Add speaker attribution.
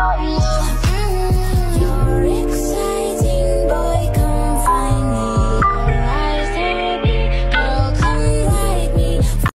Speaker 1: your love